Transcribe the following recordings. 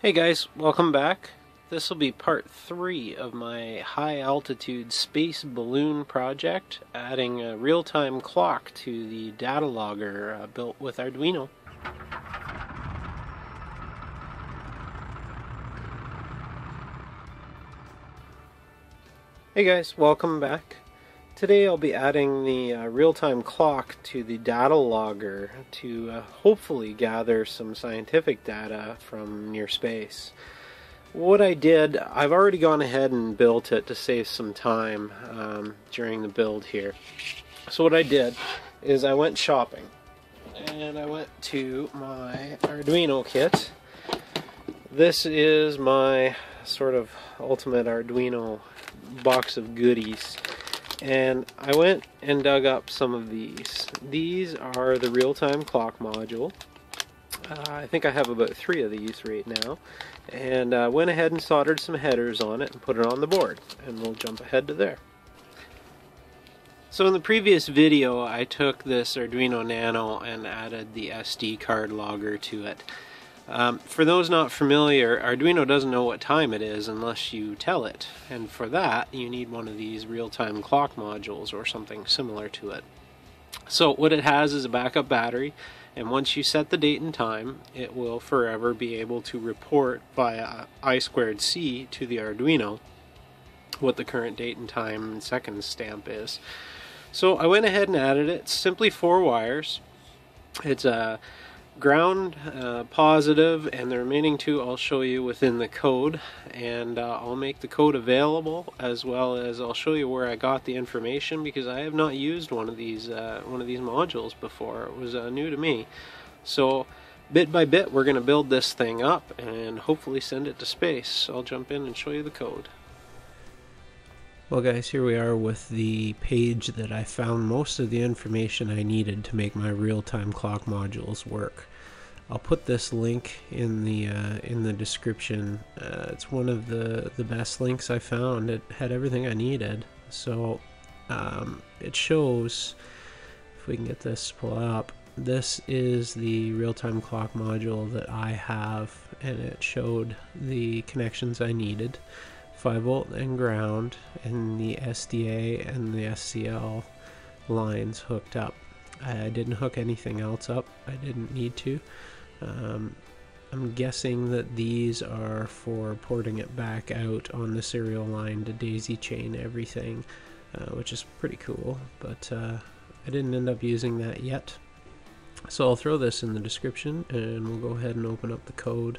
Hey guys, welcome back. This will be part three of my high altitude space balloon project, adding a real time clock to the data logger uh, built with Arduino. Hey guys, welcome back. Today I'll be adding the uh, real-time clock to the data logger to uh, hopefully gather some scientific data from near space. What I did, I've already gone ahead and built it to save some time um, during the build here. So what I did is I went shopping and I went to my Arduino kit. This is my sort of ultimate Arduino box of goodies and I went and dug up some of these. These are the real-time clock module. Uh, I think I have about three of these right now. And uh, went ahead and soldered some headers on it and put it on the board. And we'll jump ahead to there. So in the previous video I took this Arduino Nano and added the SD card logger to it. Um, for those not familiar, Arduino doesn't know what time it is unless you tell it, and for that you need one of these real-time clock modules or something similar to it. So what it has is a backup battery, and once you set the date and time, it will forever be able to report via I squared C to the Arduino what the current date and time and seconds stamp is. So I went ahead and added it. It's simply four wires. It's a ground uh, positive and the remaining two I'll show you within the code. And uh, I'll make the code available as well as I'll show you where I got the information because I have not used one of these uh, one of these modules before. It was uh, new to me. So bit by bit we're gonna build this thing up and hopefully send it to space. I'll jump in and show you the code well guys, here we are with the page that I found most of the information I needed to make my real-time clock modules work. I'll put this link in the uh, in the description. Uh, it's one of the the best links I found. It had everything I needed. So um, it shows if we can get this to pull up. This is the real-time clock module that I have, and it showed the connections I needed. 5 volt and ground and the SDA and the SCL lines hooked up. I didn't hook anything else up. I didn't need to. Um, I'm guessing that these are for porting it back out on the serial line to daisy chain everything, uh, which is pretty cool, but uh, I didn't end up using that yet. So I'll throw this in the description and we'll go ahead and open up the code.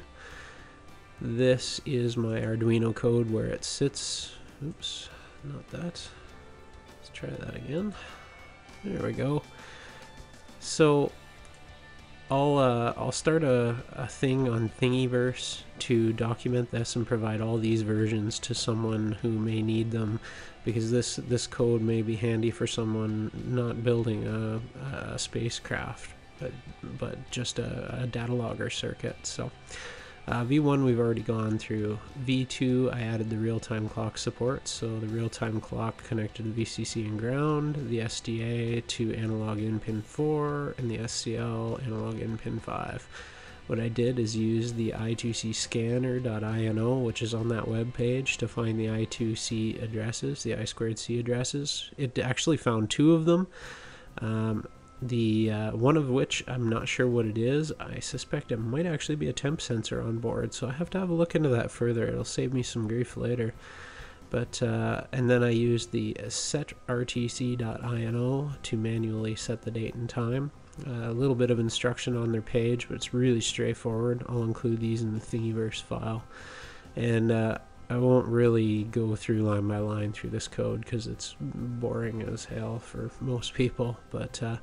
This is my Arduino code where it sits. Oops, not that. Let's try that again. There we go. So I'll uh, I'll start a, a thing on Thingiverse to document this and provide all these versions to someone who may need them because this this code may be handy for someone not building a, a spacecraft but but just a, a data logger circuit so uh, V1 we've already gone through. V2 I added the real-time clock support, so the real-time clock connected to VCC and ground, the SDA to analog in pin 4, and the SCL analog in pin 5. What I did is use the I2C scanner.ino, which is on that web page, to find the I2C addresses, the I squared C addresses. It actually found two of them. Um, the uh, one of which I'm not sure what it is. I suspect it might actually be a temp sensor on board, so I have to have a look into that further. It'll save me some grief later. But uh, and then I used the setrtc.ino to manually set the date and time. Uh, a little bit of instruction on their page, but it's really straightforward. I'll include these in the Thingiverse file, and uh, I won't really go through line by line through this code because it's boring as hell for most people. But uh,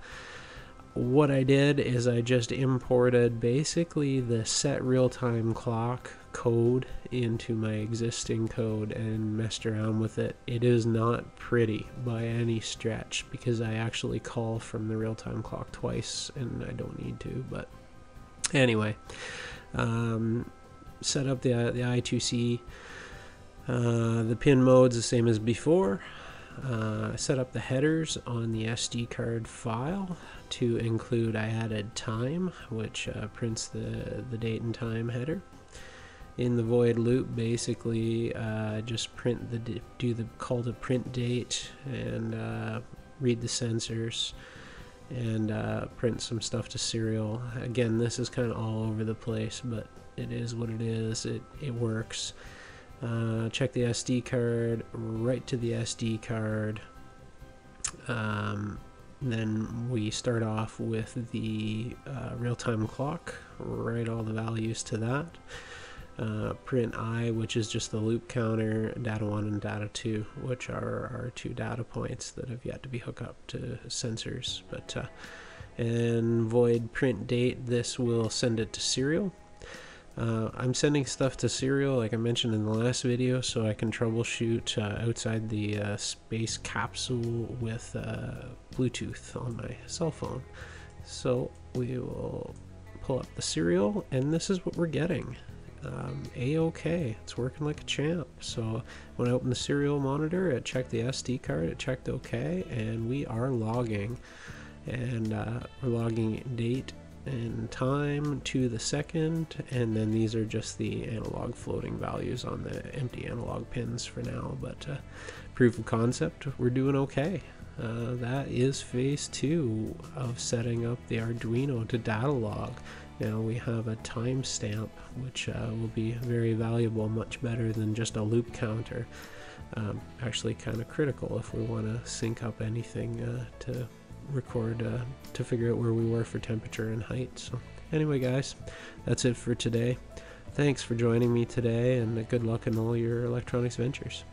what I did is I just imported basically the set real time clock code into my existing code and messed around with it. It is not pretty by any stretch because I actually call from the real time clock twice and I don't need to. But anyway, um, set up the, the I2C uh, the pin mode's the same as before. Uh, I set up the headers on the SD card file to include I added time, which uh, prints the, the date and time header. in the void loop basically uh, just print the do the call to print date and uh, read the sensors and print some stuff to serial again this is kind of all over the place but it is what it is it, it works uh, check the SD card write to the SD card. Um, then we start off with the uh, real-time clock write all the values to that. Uh, print i which is just the loop counter data 1 and data 2 which are our two data points that have yet to be hooked up to sensors. But uh, and void print date this will send it to serial uh, I'm sending stuff to serial, like I mentioned in the last video, so I can troubleshoot uh, outside the uh, space capsule with uh, Bluetooth on my cell phone. So we will pull up the serial, and this is what we're getting. Um, A-OK, it's working like a champ. So when I open the serial monitor, it checked the SD card, it checked OK, and we are logging. And uh, we're logging date and time to the second and then these are just the analog floating values on the empty analog pins for now but uh, proof of concept we're doing okay. Uh, that is phase two of setting up the Arduino to data log. Now we have a timestamp which uh, will be very valuable much better than just a loop counter. Um, actually kind of critical if we want to sync up anything uh, to record uh, to figure out where we were for temperature and height. So, anyway, guys, that's it for today. Thanks for joining me today, and good luck in all your electronics ventures.